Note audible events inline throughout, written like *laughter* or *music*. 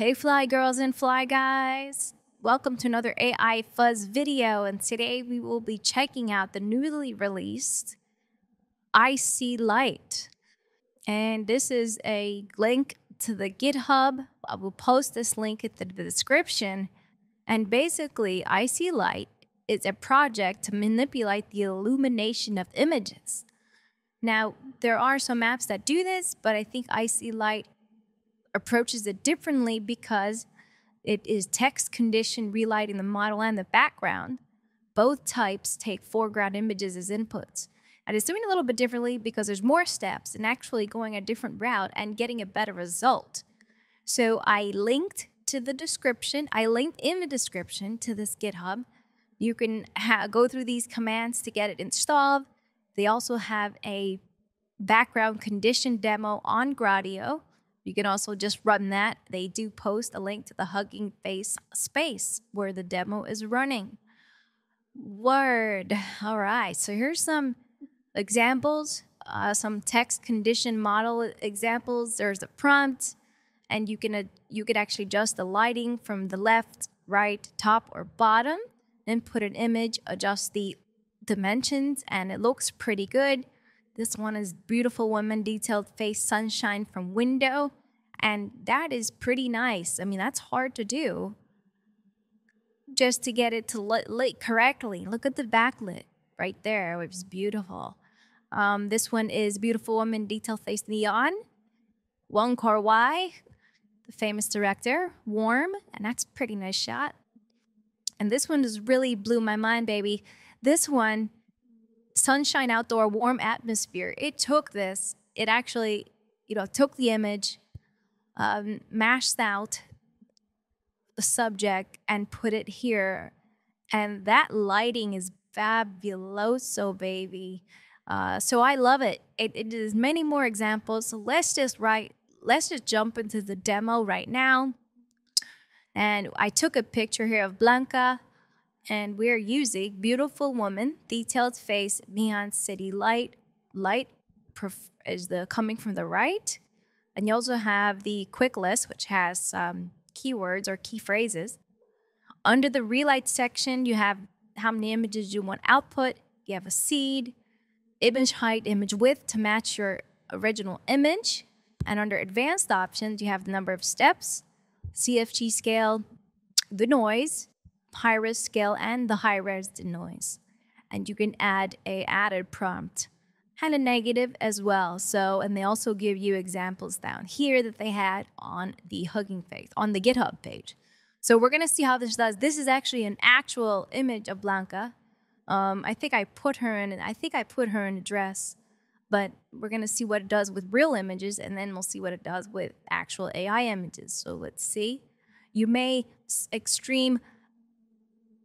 Hey, fly girls and fly guys. Welcome to another AI Fuzz video. And today we will be checking out the newly released IC Light. And this is a link to the GitHub. I will post this link in the description. And basically, IC Light is a project to manipulate the illumination of images. Now, there are some apps that do this, but I think IC Light approaches it differently because it is text condition relighting the model and the background. Both types take foreground images as inputs. And it's doing a little bit differently because there's more steps and actually going a different route and getting a better result. So I linked to the description, I linked in the description to this GitHub. You can go through these commands to get it installed. They also have a background condition demo on Gradio you can also just run that. They do post a link to the Hugging Face space where the demo is running. Word. All right. So here's some examples, uh, some text condition model examples. There's a prompt, and you can uh, you could actually adjust the lighting from the left, right, top, or bottom. Then put an image, adjust the dimensions, and it looks pretty good. This one is beautiful woman, detailed face, sunshine from window. And that is pretty nice. I mean, that's hard to do just to get it to lit, lit correctly. Look at the backlit right there, which is beautiful. Um, this one is Beautiful Woman, Detailed Face Neon. Wong Kar Wai, the famous director. Warm, and that's pretty nice shot. And this one just really blew my mind, baby. This one sunshine outdoor warm atmosphere. It took this it actually you know took the image um, mashed out the subject and put it here. And that lighting is fabuloso baby. Uh, so i love it. it it is many more examples. So let's just write let's just jump into the demo right now. And i took a picture here of blanca and we're using Beautiful Woman, Detailed Face, Neon City Light. Light is the coming from the right. And you also have the quick list, which has um, keywords or key phrases. Under the relight section, you have how many images you want output. You have a seed, image height, image width to match your original image. And under advanced options, you have the number of steps, CFG scale, the noise, high res scale and the high res noise. And you can add a added prompt and a negative as well. So, and they also give you examples down here that they had on the Hugging Face, on the GitHub page. So we're gonna see how this does. This is actually an actual image of Blanca. Um, I think I put her in, I think I put her in a dress, but we're gonna see what it does with real images and then we'll see what it does with actual AI images. So let's see. You may extreme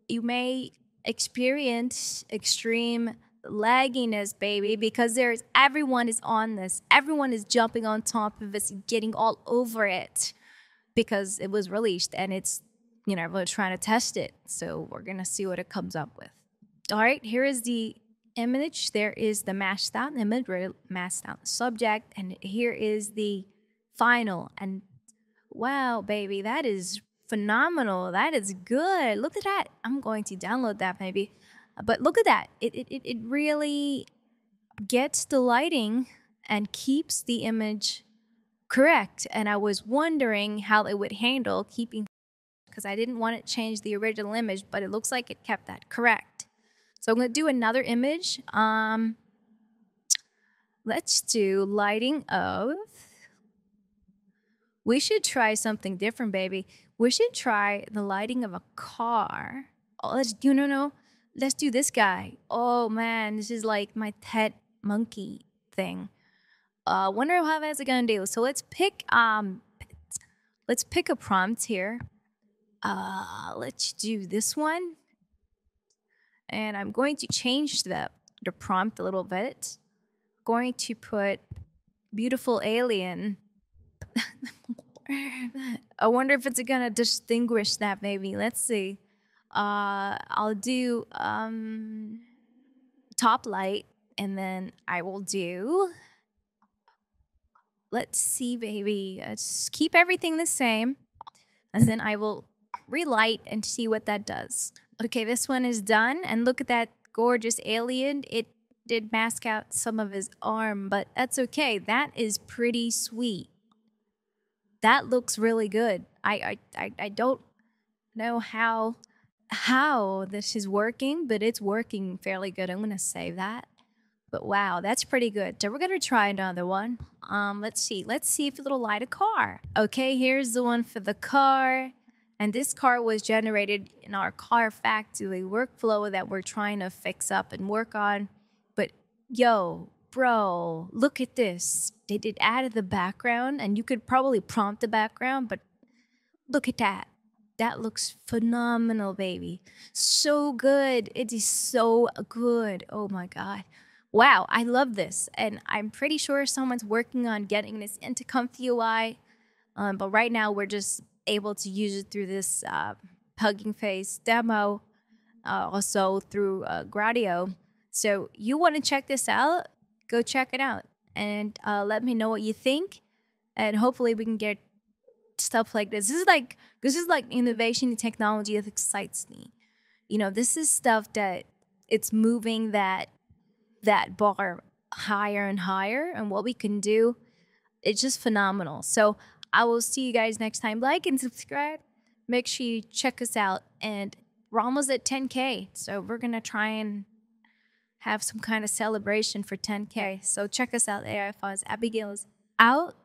you may experience extreme lagginess, baby, because there's everyone is on this. Everyone is jumping on top of this, getting all over it because it was released and it's, you know, everyone's trying to test it. So we're going to see what it comes up with. All right, here is the image. There is the mashed out image, mashed out subject, and here is the final. And wow, baby, that is phenomenal. That is good. Look at that. I'm going to download that maybe. But look at that. It, it, it really gets the lighting and keeps the image correct. And I was wondering how it would handle keeping because I didn't want it to change the original image, but it looks like it kept that correct. So I'm going to do another image. Um, let's do lighting of. We should try something different, baby we should try the lighting of a car. Oh, let's do no no. Let's do this guy. Oh man, this is like my pet monkey thing. Uh, wonder how that's gonna do. So let's pick um, let's pick a prompt here. Uh, let's do this one, and I'm going to change the the prompt a little bit. Going to put beautiful alien. *laughs* I wonder if it's gonna distinguish that maybe. Let's see. Uh, I'll do um, top light and then I will do. Let's see, baby. Let's keep everything the same. and then I will relight and see what that does. Okay, this one is done, and look at that gorgeous alien. It did mask out some of his arm, but that's okay. That is pretty sweet. That looks really good. I I, I, don't know how how this is working, but it's working fairly good. I'm gonna save that. But wow, that's pretty good. So we're gonna try another one. Um, let's see. Let's see if it'll light a car. Okay, here's the one for the car. And this car was generated in our car factory workflow that we're trying to fix up and work on. But yo, bro, look at this. They did add the background, and you could probably prompt the background, but look at that. That looks phenomenal, baby. So good. It is so good. Oh my God. Wow, I love this. And I'm pretty sure someone's working on getting this into Comfy UI. Um, but right now, we're just able to use it through this uh, Hugging Face demo, uh, also through uh, Gradio. So you want to check this out? Go check it out and uh, let me know what you think. And hopefully we can get stuff like this. This is like this is like innovation and technology that excites me. You know, this is stuff that it's moving that that bar higher and higher, and what we can do, it's just phenomenal. So I will see you guys next time. Like and subscribe. Make sure you check us out. And we're almost at 10K. So we're to try and have some kind of celebration for 10K. So check us out. AI Fuzz. Abigail is out.